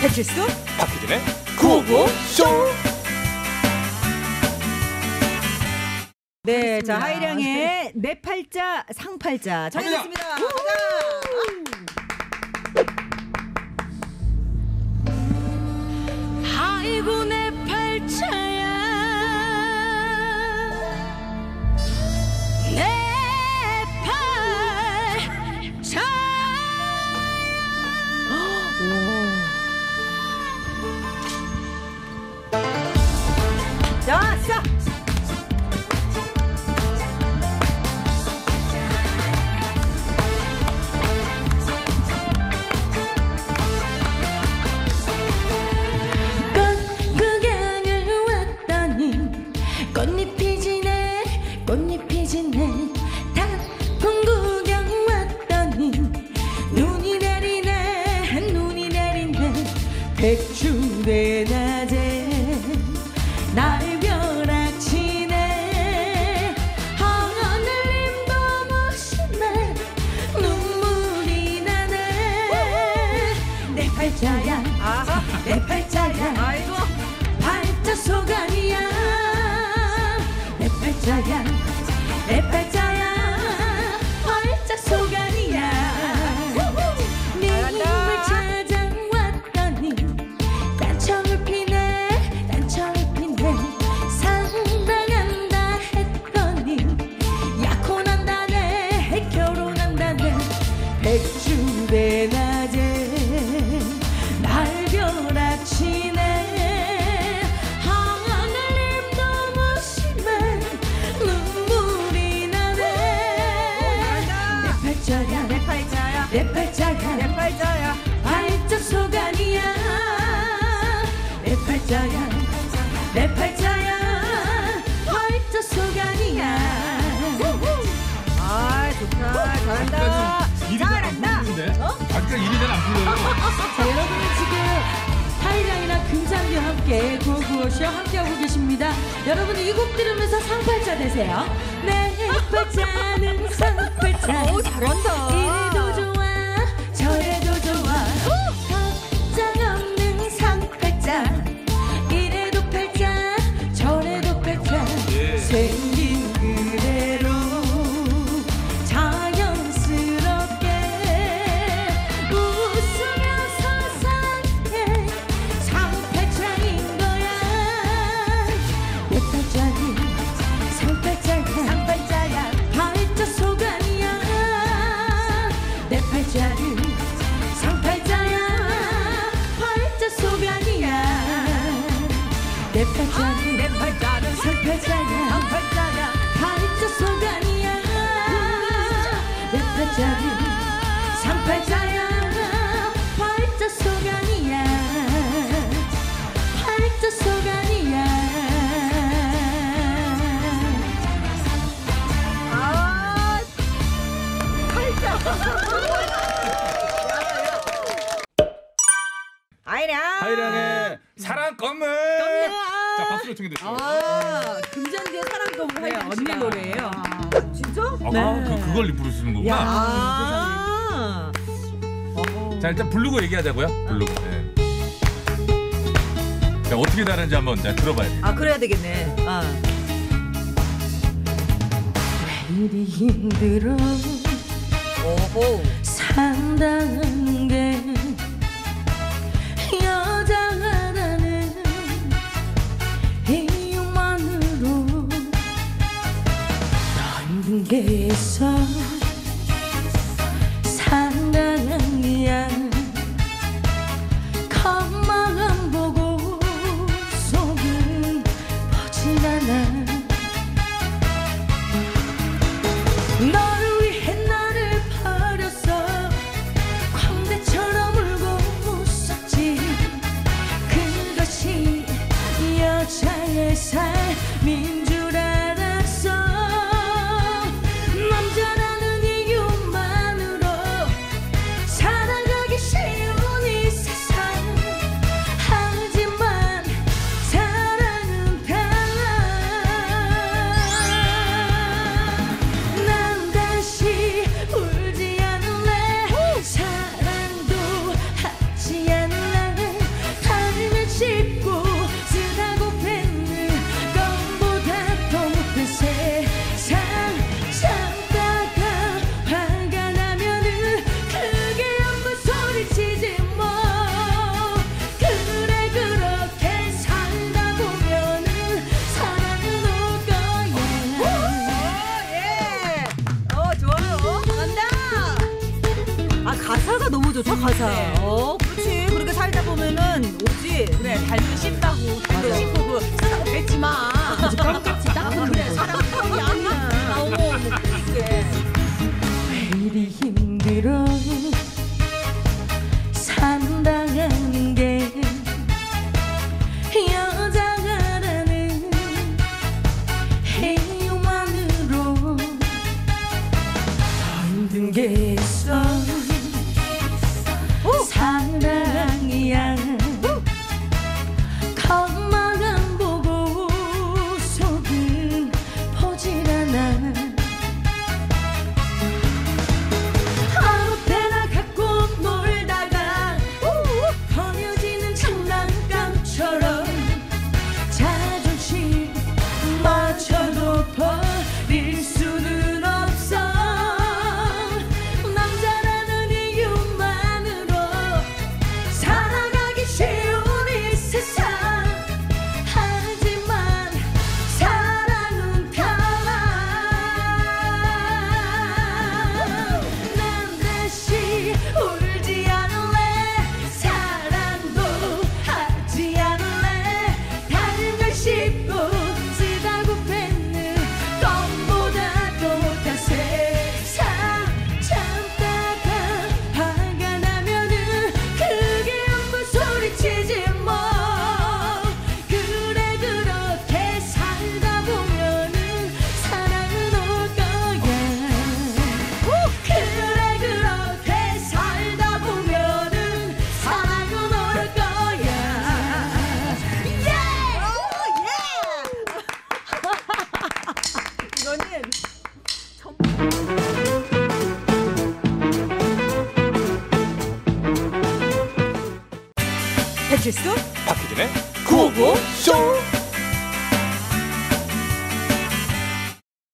배칠수 박희진의 구호구쇼. 네, 자 하이량의 내 팔자 상팔자 정해졌습니다. 눈이 내리네 눈이 내리네 백주대 낮에 팔자야. 팔자 소간이야 내 팔자야 내 팔자야 팔자 소간이야 아, 좋다. 잘한다. 잘안 잘한다. 풀리는데 아직까지 일이 잘안 풀려요 자, 여러분은 지금 하이랑이랑 금장과 함께 구호구호쇼 함께하고 계십니다. 여러분 이 곡 들으면서 상팔자 되세요. 내 팔자는 상팔자. 오, 잘한다. 내 팔자는 상팔자야. 팔자 소간이야. 팔자 소간이야 아, 금잔디의 사랑동을 네, 하이랑 언니. 노래예요. 아, 진짜? 아, 네. 그, 그걸 부르시는 거구나 아. 자 일단 부르고 얘기하자고요 부르고 네. 자 어떻게 다른지 한번 자, 들어봐야 돼요 아, 그래야 되겠네. 아. 이리 힘들어 오호. 산다는 있어. 산다는 야 겉만 안 보고 속은 보진 않아. 웃었지. 그것이 싶어서. 네. 어, 그렇지. 그렇게 살다 보면은 오지. 그래, 달도 씹다고. 달도 씹고 그 쓰다고 뱉지 마. 그치, 껌같이 따고 그래, 사람 껌이 아니야. 어머, 어머, 그게. 왜 이리 힘들어. 배칠수? 박희진의 구호구쇼!